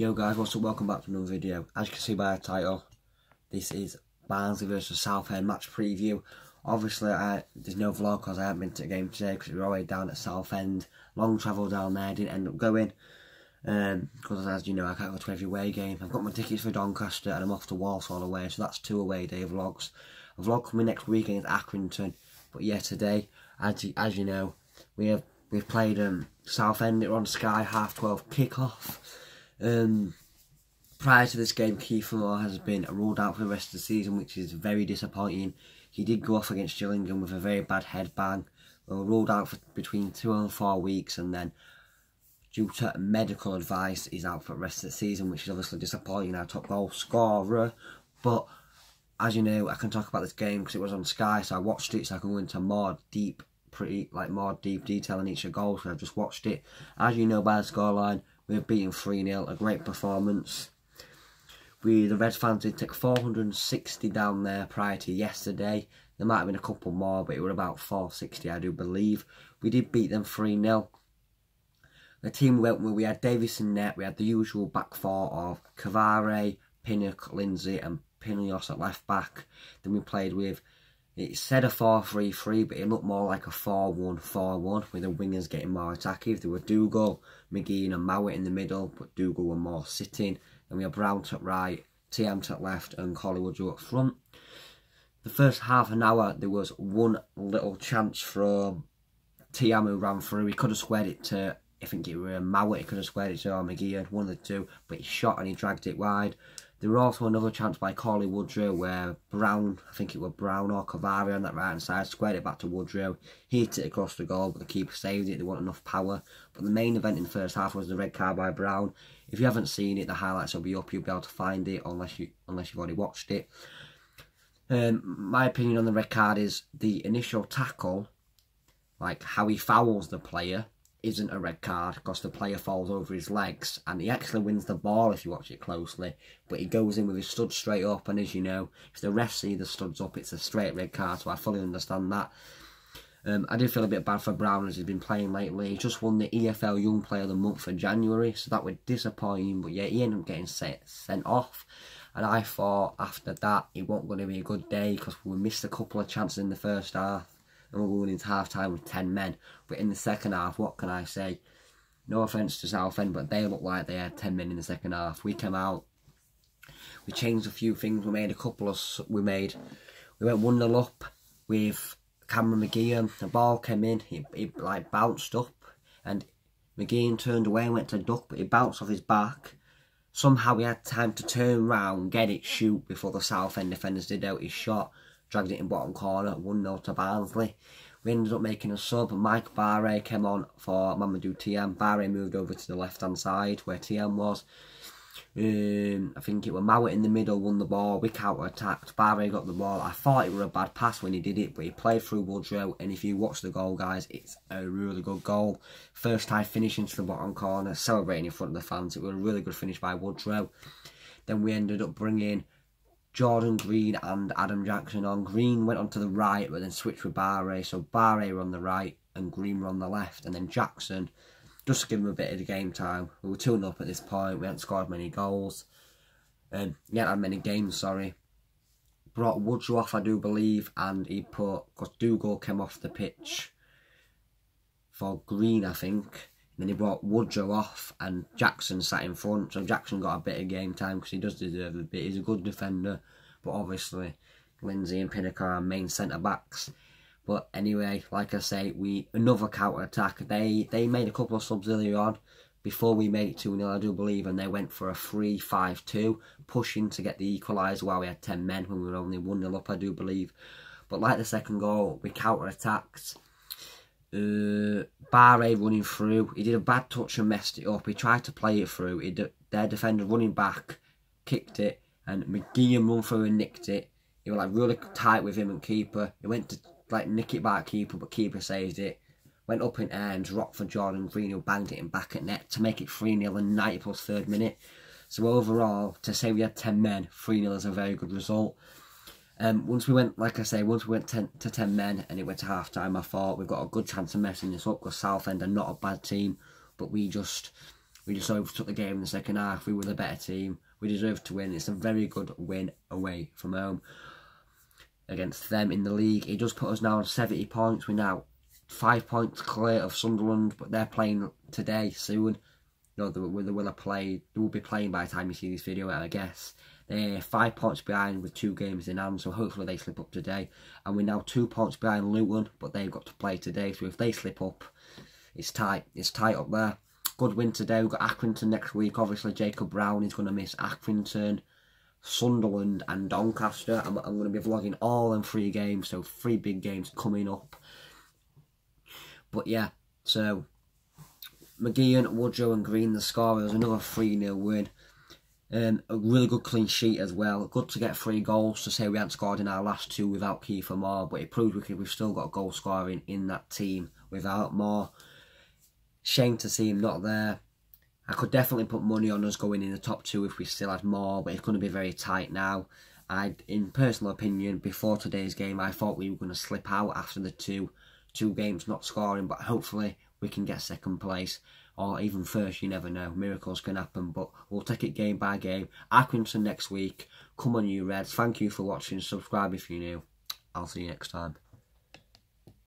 Yo guys, what's up? Welcome back to another video. As you can see by the title, this is Barnsley versus Southend match preview. Obviously, I, there's no vlog because I haven't been to the game today because we were already down at Southend. Long travel down there, didn't end up going. Because um, as you know, I can't go to every away game. I've got my tickets for Doncaster and I'm off to Walsall away, so that's two away day vlogs. A vlog coming next week against Accrington. But yeah, today, as you, as you know, we have we've played um, Southend. It on Sky half twelve kickoff. Um, prior to this game, Moore has been ruled out for the rest of the season, which is very disappointing. He did go off against Gillingham with a very bad head bang. Ruled out for between two and four weeks, and then due to medical advice, he's out for the rest of the season, which is obviously disappointing. Our top goal scorer, but as you know, I can talk about this game because it was on Sky, so I watched it, so I can go into more deep, pretty like more deep detail on each of goals. So I've just watched it. As you know by the scoreline, we were beaten 3 0, a great performance. We, the Reds fans, did take 460 down there prior to yesterday. There might have been a couple more, but it was about 460, I do believe. We did beat them 3 0. The team we went with, we had Davison net, we had the usual back four of Cavare, Pinnock, Lindsay, and Pinillos at left back. Then we played with it said a 4-3-3, but it looked more like a 4-1-4-1, with the wingers getting more attacking. There were Dougall, McGinn and Mowatt in the middle, but Dougall were more sitting. And we had Brown to right, Thiam to left, and Cauley Woodrow up front. The first half an hour, there was one little chance from Thiam who ran through. He could have squared it to, I think it was Mowatt, he could have squared it to McGinn, one of the two, but he shot and he dragged it wide. There was also another chance by Cauley Woodrow where Brown, I think it was Brown or Cavare on that right hand side, squared it back to Woodrow. Hit it across the goal, but the keeper saved it. There wasn't enough power. But the main event in the first half was the red card by Brown. If you haven't seen it, the highlights will be up. You'll be able to find it unless you unless you've already watched it. Um, my opinion on the red card is the initial tackle, like how he fouls the player, isn't a red card because the player falls over his legs and he actually wins the ball if you watch it closely. But he goes in with his studs straight up, and as you know, if the ref see the studs up, it's a straight red card. So I fully understand that. Um, I did feel a bit bad for Brown as he's been playing lately. He just won the EFL Young Player of the Month for January, so that was disappointing. But yeah, he ended up getting set, sent off. And I thought after that it wasn't going to be a good day because we missed a couple of chances in the first half and we're going into half time with 10 men. But in the second half, what can I say? No offence to Southend, but they looked like they had 10 men in the second half. We came out, we changed a few things, we made a couple of, we made, we went 1 0 up with Cameron McGeehan. The ball came in, it, it like bounced up, and McGeehan turned away and went to duck, but it bounced off his back. Somehow he had time to turn round, get it, shoot before the Southend defenders did out his shot dragged it in bottom corner, 1 0 to Barnsley. We ended up making a sub. Mike Bähre came on for Mamadou Thiam. Bähre moved over to the left hand side where Thiam was. Um, I think it was Mowatt in the middle, won the ball. We counter attacked. Bähre got the ball. I thought it was a bad pass when he did it, but he played through Woodrow. And if you watch the goal, guys, it's a really good goal. First time finishing to the bottom corner, celebrating in front of the fans. It was a really good finish by Woodrow. Then we ended up bringing Jordan Green and Adam Jackson on. Green went onto the right, but then switched with Bähre. So Bähre were on the right and Green were on the left. And then Jackson, just to give him a bit of the game time. We were 2 up at this point. We hadn't scored many goals. Um, hadn't had many games, sorry. Brought Woodrow off, I do believe. And he put, because Dougall came off the pitch for Green, I think. Then he brought Woodrow off and Jackson sat in front. So Jackson got a bit of game time because he does deserve a bit. He's a good defender. But obviously, Lindsay and Pinnock are main centre backs. But anyway, like I say, we another counter attack. They they made a couple of subs earlier on before we made it 2 0, I do believe, and they went for a 3 5 2, pushing to get the equaliser while we had 10 men when we were only 1 0 up, I do believe. But like the second goal, we counter attacked uh, Bähre running through. He did a bad touch and messed it up. He tried to play it through. He their defender running back kicked it, and McGeehan run through and nicked it. He was like really tight with him and keeper. He went to like nick it back keeper, but keeper saved it. Went up in air and dropped for Jordan Green, who banged it in back at net to make it 3 0 in 90 plus third minute. So overall, to say we had 10 men, 3 0 is a very good result. Um, once we went, like I say, once we went ten, to 10 men and it went to half time, I thought we've got a good chance of messing this up because Southend are not a bad team, but we just We just overtook the game in the second half. We were the better team. We deserved to win. It's a very good win away from home against them in the league. It does put us now on 70 points. We're now five points clear of Sunderland, but they're playing today soon. No, they, will, they will played. They will be playing by the time you see this video, I guess. They're five points behind with two games in hand, so hopefully they slip up today. And we're now two points behind Luton, but they've got to play today. So if they slip up, it's tight. It's tight up there. Good win today. We've got Accrington next week. Obviously, Jacob Brown is going to miss Accrington, Sunderland, and Doncaster. I'm, I'm going to be vlogging all in three games, so three big games coming up. But yeah, so McGeehan, Woodrow, and Green the scorers. Another 3 0 win. Um, a really good clean sheet as well. Good to get three goals to say we hadn't scored in our last two without Kieffer Moore, but it proves we can, we've still got goal scoring in that team without Moore. Shame to see him not there. I could definitely put money on us going in the top two if we still had Moore, but it's going to be very tight now. I, in personal opinion, before today's game, I thought we were going to slip out after the two two games not scoring, but hopefully we can get second place or even first, you never know. Miracles can happen, but we'll take it game by game. Accrington next week. Come on, you Reds. Thank you for watching. Subscribe if you're new. I'll see you next time.